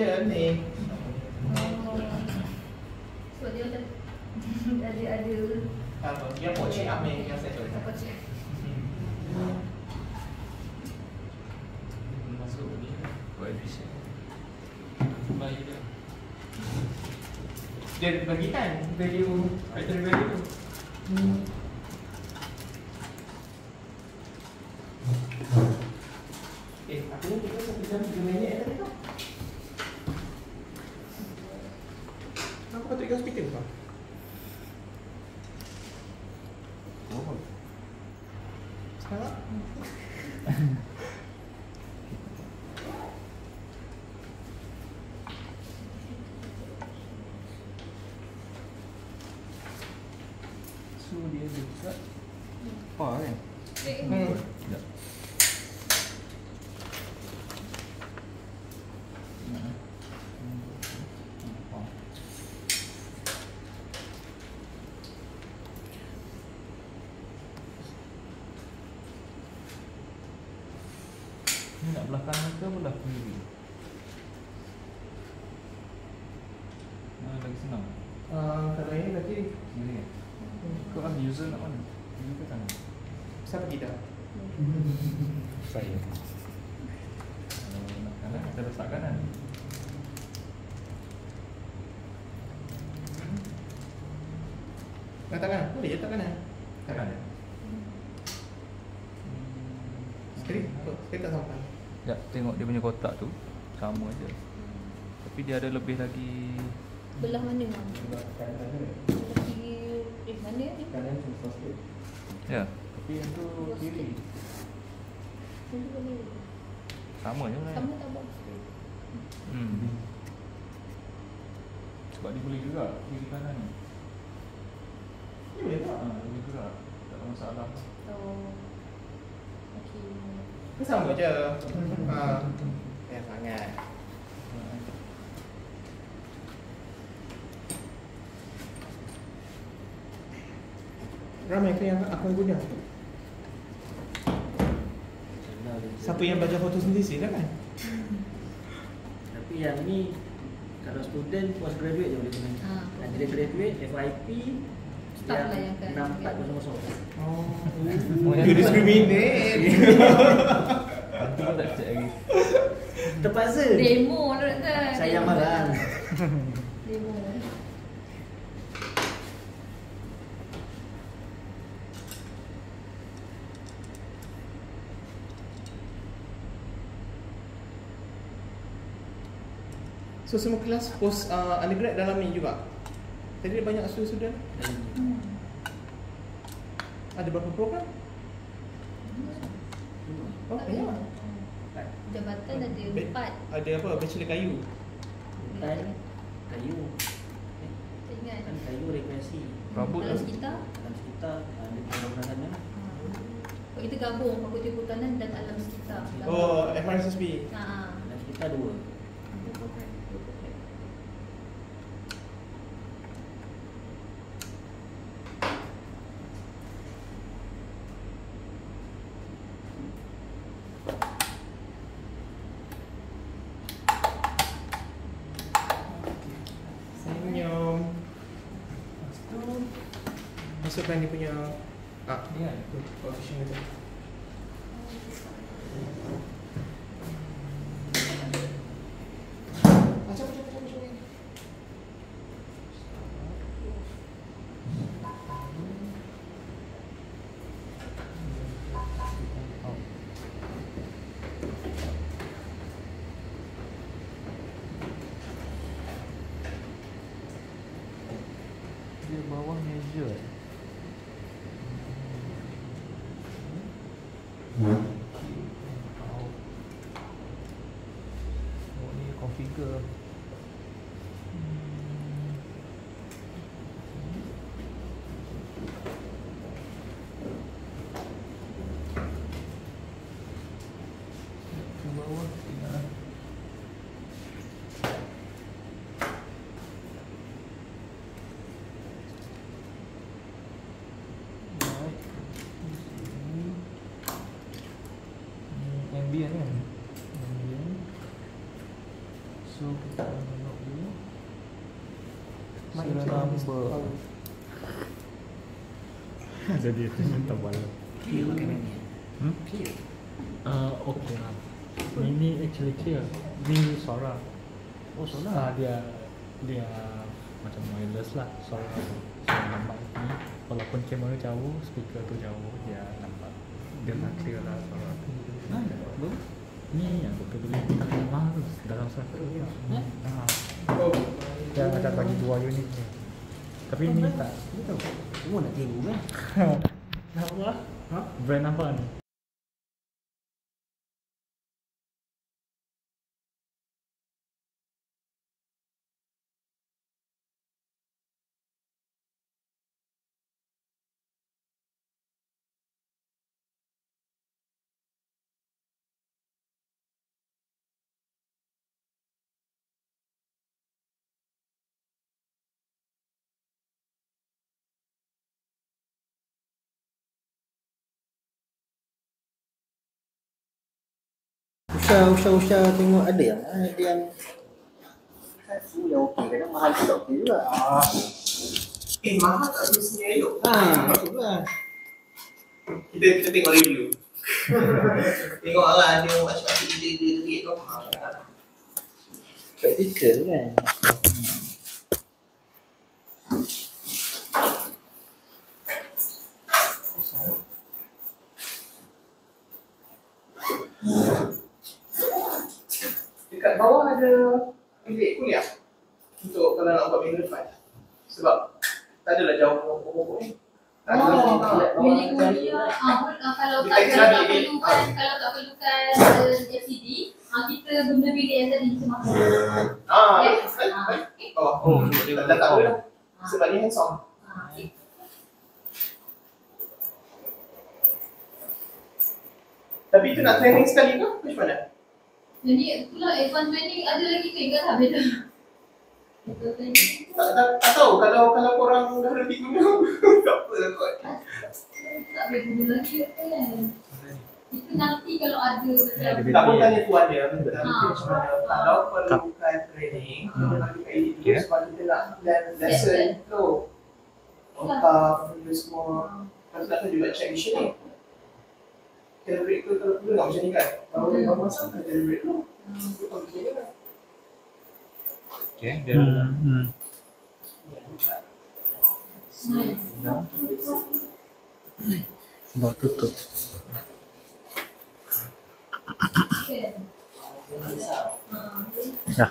Ni. So dia ada ada ada Apa? Yang pocek ame yang saya tu. apa cik? Masuk ni Coefficient Baik dia Dia bagi kan value factory value tu. Eh, Aku patut ikut hospital kau? Oh Sekarang? So dia dekat Apa kan? Hmm. Ni nak belah kanan ke belah kiri? Mana lagi senang? Uh, kalau ini berarti Kiri kan? Kau user nak mana? Kiri ke kanan? siapa tidak? Saya Kalau nak kanan, kita letak kanan Letak kanan? Boleh je letak kanan. Kanan Sekali, sekali tak sampai. Ya, tengok dia punya kotak tu Sama je Tapi dia ada lebih lagi belah mana mam? Kanan Kiri eh mana ni? Kanan tu aid. Ya, tapi yang tu kiri. Sama je sebenarnya Kamu tak buat. hmm. Sebab dia boleh gerak kiri kanan ni Ni boleh tak? ha, dia boleh gerak Tak ada masalah Oh. Okey. Ni sama je. Ha. Ya sangat. Ramai ke yang akan guna? Siapa yang belajar photosynthesis lah kan? Tapi yang ni kalau student postgraduate je boleh guna. Ha. Jadi graduate FYP Staff lah yang akan- kosong kosong. Oh, you discriminate. Itu pun tak check lagi Terpaksa. Demo lah doktor. Saya marah. Demo. So semua kelas post uh, undergrad dalam ni juga. Tadi ada banyak student-student. Hmm. Ada berapa program? Oh, Tak banyak. Jabatan ada Ba- empat. Ada apa? Bachelor kayu. Bukan kayu. Tak ingat. Kan kayu rekreasi. Rabut Dalam lah sekitar. Dalam sekitar ada program sana. Ha. Kita gabung fakulti perhutanan dan alam sekitar. Oh, FRSSB. Ha. Dalam sekitar. Dua program. Dua program. Senyum. Lepas tu masukkan dia punya ah, Ni kan? tu coefficient dia cepat. Dia bawah measure eh? Oh ni configure Hmm. Ke bawah tinggal Right. Di sini. Ni ambient kan? Ambient. So Serial. Jadi itu tebal. Clear Mac ni. Hmm? Clear. Uh, okay lah. Ini actually clear. Ini suara. Oh, solar. Ah, dia dia macam wireless lah suara suara nampak ni walaupun kamera jauh speaker tu jauh dia nampak dia nak clear lah suara tu Mana? Belum? ni yang betul beli rumah tu dalam satu Eh? ah, Oh, dia ada bagi dua unit ni tapi ni tak Ni tahu. Semua nak tiru kan? apa Ha? brand apa ni Usha, Usha, Usha tengok ada yang ada yang satu yang okey kadang mahal tak okey juga. Ah. eh mahal tak tu sini elok. Ha, betul lah. Kita kita tengok review. tengok orang ada macam dia dia dia dia tu. Practical kan. Dekat bawah ada bilik kuliah untuk kalau nak buat minggu depan. Sebab tak adalah jauh pokok-pokok ni. Tak ada Oh, bawah bilik kuliah. Ah, ah, kalau Kita tak kalau tak perlukan kalau tak perlukan uh, FCD, ah, kita guna bilik yang tadi semasa. Ah, Yes. baik, Ah, baik. okay. Oh, Oh, oh, dia dah tak oh. ada dah. Sebab ni hands-on. Ah, okay. Tapi itu nak training sekali ke? Macam mana? Jadi itulah advance training ada lagi ke ingat tak training Tak, tak, tak tahu kalau kalau korang dah lebih guna tak apa lah kot. tak boleh guna lagi kan. Itu nanti kalau ada Ada macam. Tak pun tanya tuan dia minta Ah. Kalau perlukan training, kita bagi kat edit dulu Okay. sebab kita nak plan lesson tu. Otak, benda semua. Tu nak tahu juga check vision ni. Calibrate tu kalau perlu nak macam ni kan. Baru Hmm. baru masuk kan calibrate tu. Hmm. Kalau kan. Okay, dia hmm, hmm. Buat tutup. Ya.